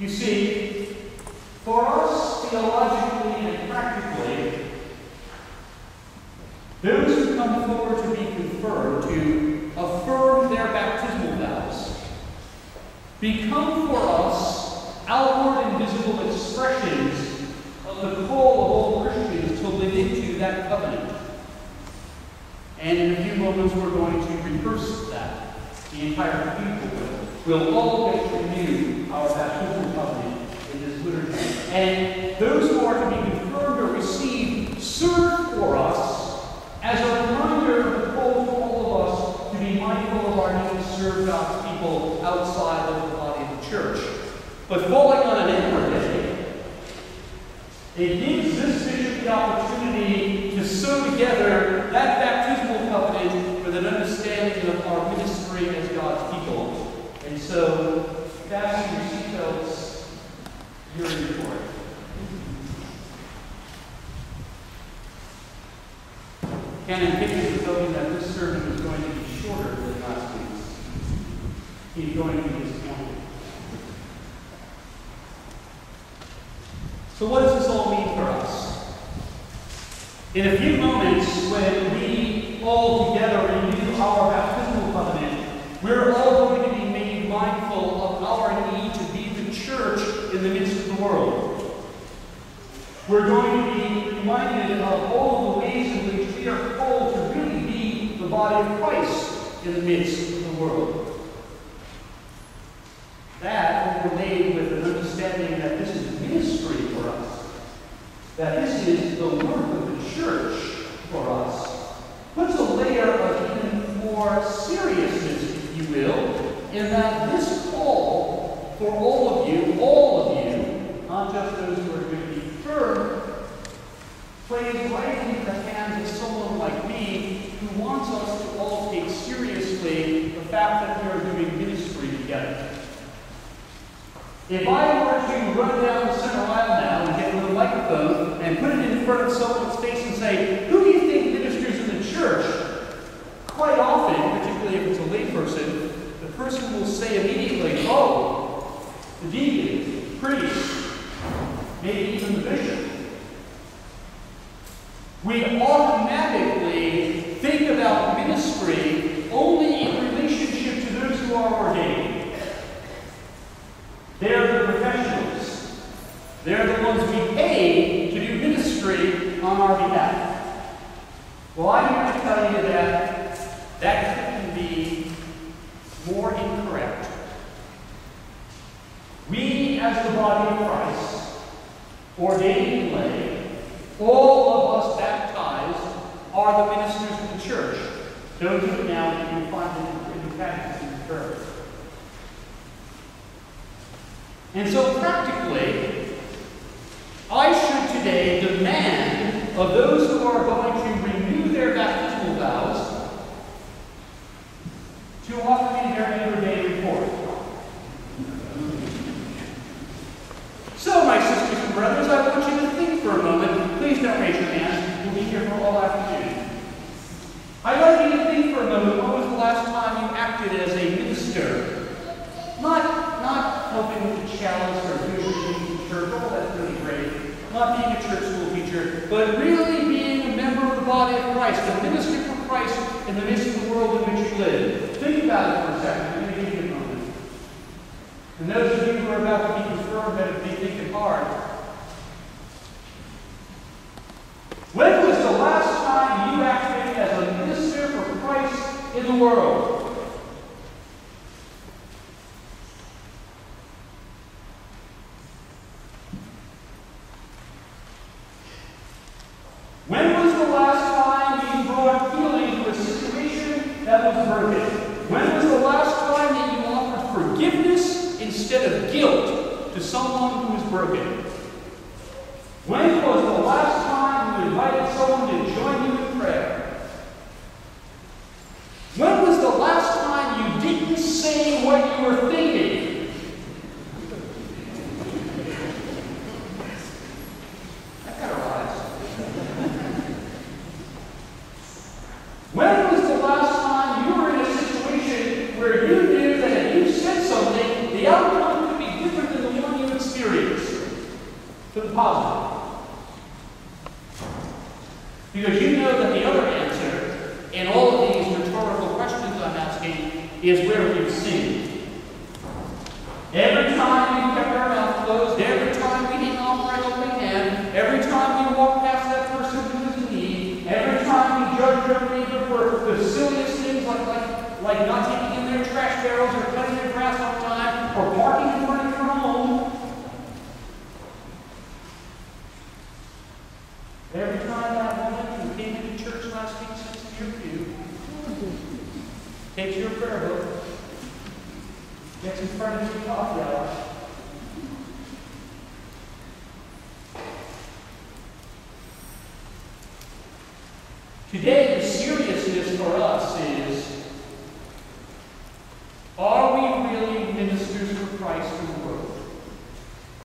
You see, for us, theologically and practically, those who come forward to be confirmed, to affirm their baptismal vows, become for us outward and visible expressions of the call of all Christians to live into that covenant. And in a few moments, we're going to rehearse that. The entire people will. We'll all get to renew our baptismal covenant in this liturgy. And those who are to be confirmed or received serve for us as a reminder of the call to all of us to be mindful of our need to serve God's people outside of the body of the church. But falling on Ember Day, it gives this bishop the opportunity to sew together that baptismal covenant with an understanding of our ministry as God's people. And so, fasten your seatbelts, you're in for it. Canon Pickens told me that this sermon is going to be shorter than last. He's going to. So what does this all mean for us? In a few moments, when we all together renew our baptismal covenant, we're all going to be made mindful of our need to be the church in the midst of the world. We're going to be reminded of all the ways in which we are called to really be the body of Christ in the midst of the world. That overlaid with an understanding that this is ministry for us, that this is the work of the church for us, puts a layer of even more seriousness, if you will, in that this call for all of you, all of you, not just those who are going to be firm, plays right into the hands of someone like me who wants us to all take seriously the fact that we are doing ministry. If I were to run down the center aisle now and get a microphone and put it in front of someone's face and say, Who do you think ministers in the church? Quite often, particularly if it's a layperson, the person will say immediately, Oh, the deacon, priest, maybe even the bishop. We automatically think about ministry only in relationship to those who are ordained. They're the professionals. Ones we pay to do ministry on our behalf. Well, I'm here to tell you that that can be more incorrect. We, as the body of Christ, ordained lay, all of us baptized are the ministers of the church. Don't do it now, you can find it in the catechism of the church. And so practically, I should today demand of those who are going to renew their baptismal vows to offer me their Ember Day report. So, my sisters and brothers, I want you to think for a moment. Please don't raise your hands. We'll be here for all afternoon. I'd like you to think for a moment, when was the last time you acted as a minister? Not, not helping the chalice or doing things in church, great. Not being a church school teacher, but really being a member of the body of Christ, a minister for Christ in the midst of the world in which you live. Think about it for a second. I'm going to give you a moment. And those of you who are about to be confirmed better be thinking hard. When was the last time you acted as a minister for Christ in the world? When was the last time you brought healing to a situation that was broken? When was the last time that you offered forgiveness instead of guilt to someone who was broken? When was the last time you invited someone to join you where you knew that if you said something, the outcome could be different than the one you experienced to the positive. Because you know that the other answer in all of these rhetorical questions I'm asking is where you've seen. Every time we kept our mouth closed, every time we didn't offer an open hand, every time we walked past that person who was in need, every time we judged our neighbor for the silliest things like, like, like not taking in their trash barrels or cutting their grass on time or parking in front of your home, every time that woman who came into church last week sits in your pew, takes your prayer book, gets in front of your coffee hour, Today,